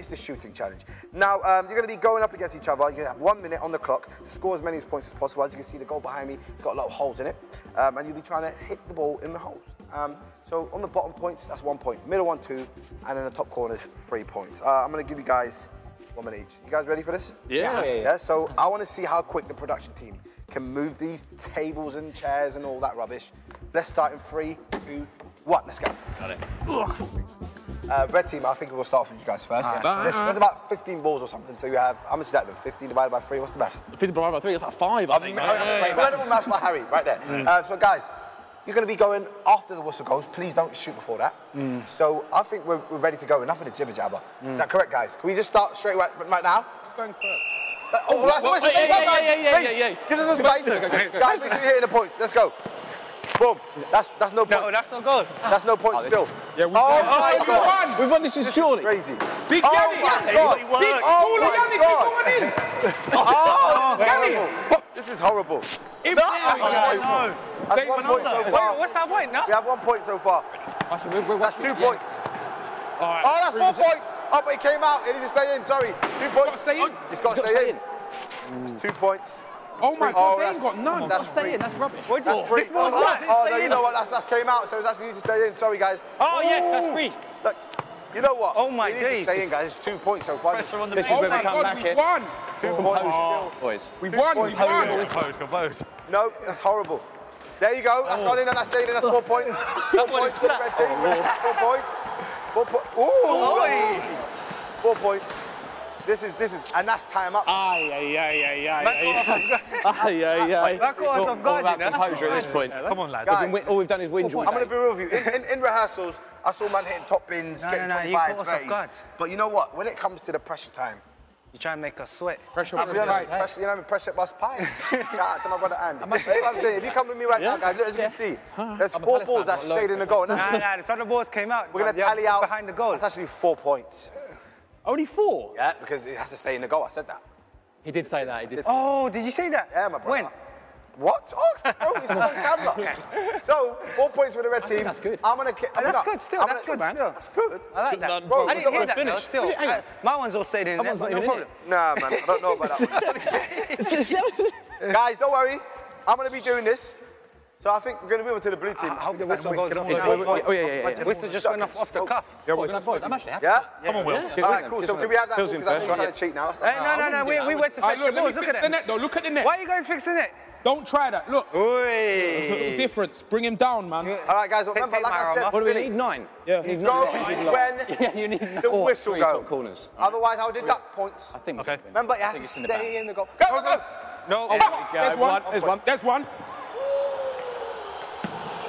It's the shooting challenge. Now, um, you're going to be going up against each other. You have one minute on the clock to score as many points as possible. As you can see, the goal behind me, it's got a lot of holes in it. Um, and you'll be trying to hit the ball in the holes. Um, so on the bottom points, that's one point. Middle one, two. And in the top corners, three points. Uh, I'm going to give you guys one minute each. You guys ready for this? Yeah. Yeah, Yeah, so I want to see how quick the production team can move these tables and chairs and all that rubbish. Let's start in three, two, one. Let's go. Got it. Uh, red team, I think we'll start from you guys first. There's, there's about 15 balls or something, so you have, how much is that then? 15 divided by three, what's the best? 50 divided by 3, that's about 5, I think. Incredible maths by Harry, right there. Uh, so guys, you're going to be going after the whistle goes. Please don't shoot before that. So I think we're, we're ready to go. Enough of the jibber jabber. Is that correct, guys? Can we just start straight right, right now? Who's going first? Uh, oh, that's Well, the whistle. yeah, Go, go, yeah, go. yeah, yeah, Hey, yeah, yeah. Give us some space. Guys, make sure you're hitting the points. Let's go. Boom. That's that's no point. No, that's not good. That's no point ah, still. Yeah, we Oh won. my we God. won. We've won this is surely. Crazy. Big Oh Yannick. my God. Big Oh my Yannick, God. keep going in. Oh, oh this is horrible. This is horrible. If No. no. That's Save one point under. so Wait, what's that point? now? We have one point so far. Actually, we're, we're That's two points. All right. Oh, that's four points. Oh, but it came out. It needs to stay in. Sorry. Two points. stay in. It's got to stay in. It's two points. Oh my Oh, God, they that's- ain't got none. that's Stay three. in, that's rubbish. That's three. This ball's oh, not. oh, no, you know what? That's, that's came out, so it's actually need to stay in. Sorry, guys. Oh, yes, that's free. Look, you know what? Oh, my You days. Stay in, guys. It's two points so far. Pressure on the This big is Oh where my we come God, back we here. won. Two points. Oh, oh, boys. We won, we won. Compose, compose. No, that's horrible. There you go. That's oh. gone in and that's stayed in. That's four points. Four what points it's for the red team. Four points. Four points. Ooh. Four points. This is this is and that's time up. Aye, aye, aye, aye, aye. Aye, aye, aye. That caught us It's off all guard, about you know. composure at this point. Come on, lads. Guys, All we've done is whinge I'm going to be real with you. In, in, in rehearsals, I saw man hitting top bins, No, getting no, no, you 25, caught us off guard. But you know what? When it comes to the pressure time, You try and make us sweat. Pressure I'll on be the honest, right. pressure, you know, pressure bus pie. Shout out to my brother Andy. But you I'm saying? If you come with me right now, guys, look, as you can see, there's I'm four balls that stayed in the goal. Nah, nah, the other balls came out. We're going to tally out behind the goal. That's actually four points. Only four? Yeah, because it has to stay in the goal. I said that. He did say that. He did. Oh, did you say that? Yeah, my brother. When? What? Oh, bro, it's on camera. So, four points for the red I team. think that's good. I'm going to. Oh, that's good still, that's good still. That's good. I like Good that. Bro, I didn't we're hear that though, still. Hang. I- my one's all stayed in there, one's but not no even in problem. Nah, man, I don't know about that. Guys, don't worry. I'm going to be doing this. So I think we're going to move on to the blue team. I hope the whistle goes off. Wait, wait, wait, Oh, yeah, yeah, yeah. Whistle just went off, off the cuff. Yeah, Boys, boys, boys, I'm actually happy. Yeah? Come on, Will. All right, cool. So can we have that Phil's ball? in Because I first, know you're right? trying to cheat now. Hey, no, no, no, we, we went to All fetch right, the look, balls. Look fix at the net, though. Look at the net. Why are you going to fixing it? Don't try that. Look. Look Oi. difference. Bring him down, man. All right, guys, remember, take like I said. What do we need? Nine? Yeah. Need go nine. when Yeah, you need the whistle three goes. top corners. Otherwise, I'll deduct points. I think. Okay. Remember, it has to it's in the stay in the goal. Go, go, go. No. There we go. There's one. There's one. There's one.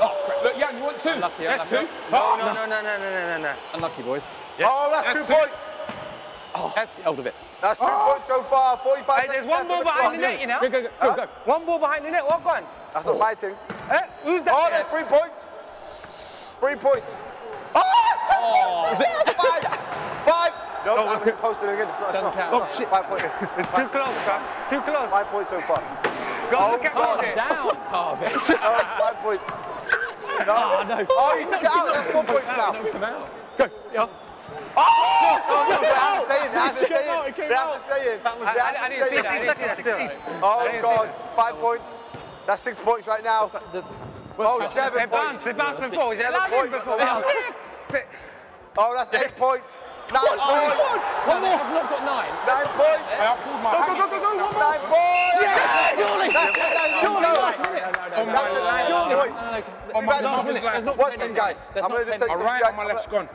Oh, crap. Look, yeah, you want two? Unlucky, That's unlucky. two. No, no, no, no, no, no, no, no. Unlucky, boys. Oh, that's, That's two two. points. That's the of it. That's two points so far. 45 Hey, there's one ball on the behind the net, you know. Go, go, go, go, go. One ball behind the net. What gone? That's not my thing. Eh? Who's that? Oh, there? there's three points. Three points. Oh, that's two points. Five. Five. No, No, I'm look post it again. It's not- Doesn't it's not- Oh, shit. Five points. It's too close, bro. Too close. Five points so far. Go Oh, look at God. Down, Carvin. Oh, five points. No. Ah, no. Oh, you took it out. That's four points now. Don't come out. Oh, no, they have to stay in. They have to It came stay out, in. it came They have to out. stay in. I, They I, have I to didn't stay see that. I in. didn't see that still. Oh, didn't see God. Five points. That's six points right now. Oh, seven It bounced. points. It bounced before. Was it allowed in points. before? Oh, that's eight points. Nine points. One more. I've not got nine. Nine points. I pulled my hand. Nine points. Yeah, surely. That's it, that's it. Surely, No. last minute. Oh, my That's it, God. nine Surely. Oh, my That's God. like- There's not One ten thing, in guys. I'm going to just take My right and my left's gone.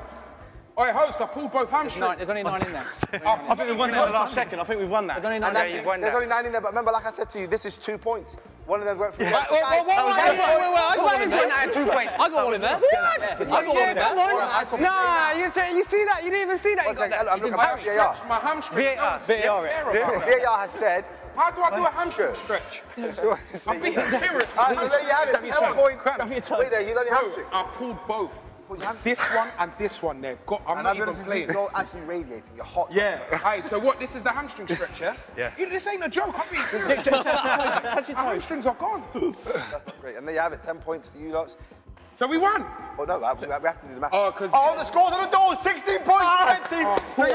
Oi, host, I pulled both Nine. hamstrings. There's only nine in there. Oh, I think we've won that in the last second. I think we've won that. There's only nine And in that's there. won there's that. only nine in there, but remember, like I said to you, this is two points. One of them went through. Wait, wait, wait, wait, wait, wait, wait, wait, I got one in there. I two points. I got one in there. I got one in there. Nah, you say you see that? You didn't even see that. You got that. I'm looking at VAR. my hamstring. VAR. No, VAR, care it. about that. VAR has said. How do I do a hamstring stretch? I'm being serious. All right, so there you have it. Seven points. Grab your toe. Wait there, you done your Bro, hamstring. I pulled both. This one and this one there. God, I'm And not even noticed playing. you're actually radiating. You're hot. Yeah. Hey, so what? This is the hamstring stretch, yeah? Yeah. You- This ain't a joke. I'm being serious. Touch your My toes. hamstrings are gone. That's not great. And there you have it. Ten points to you lots. So we won. Well, no, we have to do the math. Oh, because oh, the scores on the door, 16 points for red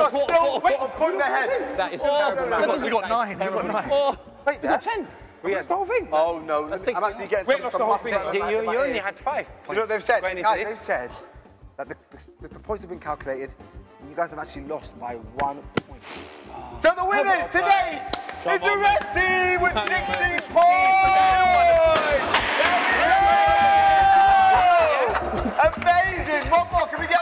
team. So you're still Wait. a point ahead. That is Oh, terrible. no, no, no. We got nine. We got nine. Oh. Wait there. Ten. We lost the whole thing. Oh no, I'm actually getting Wait, something lost from the whole my thing. You, of you, my- my you only had five points. You know what they've said? going into Guys, this. they've said that the, the, the points have been calculated, and you guys have actually lost by one point. So the winners today is the red team with 16 points! There we go! Amazing! One more, can we get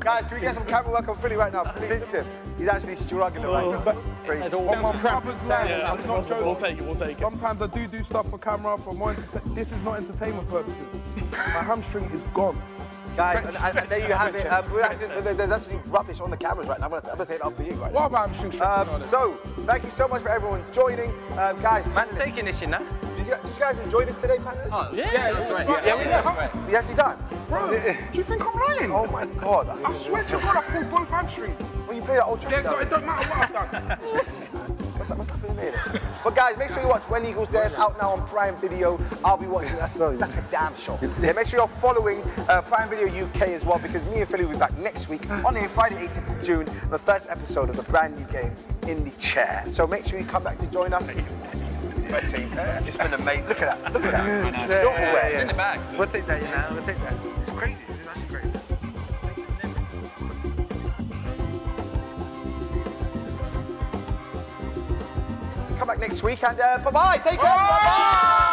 Guys, can we get some camera work on Philly right now? Please, He's actually struggling right now. Crazy. On my brother's line, Yeah, I'm not joking. we'll take it, we'll take it. Sometimes I do do stuff for camera, for more entertain- This is not entertainment purposes. My hamstring is gone. Guys, and, and, and there you have it. Um, we're actually, there's actually rubbish on the cameras right now. I'm going to take it up for you right now. What about hamstring Um, so, thank you so much for everyone joining. Um, guys, Man's taking this, you know? Did you, did you guys enjoy this today, Panthers? Yeah, that's right. Yeah, we know. You actually done? Bro, do you think I'm lying? Oh my god. I swear to God, I pulled both hamstrings. When you play at Old Yeah, it don't matter what I've done. what's that, what's that feeling there? But guys, make sure you watch When Eagles Dare. Out now on Prime Video. I'll be watching. That's, that's a damn show. Yeah, make sure you're following uh, Prime Video UK as well because me and Philly will be back next week on here, Friday 18th of June, the first episode of the brand new game, In the Chair. So make sure you come back to join us. Red team, it's been amazing. Look at that, look at that. Don't aware. In the bag. We'll take that, you know? We'll take that. It's crazy. It's actually crazy. Come back next week and uh, bye bye. Take care. Bye bye.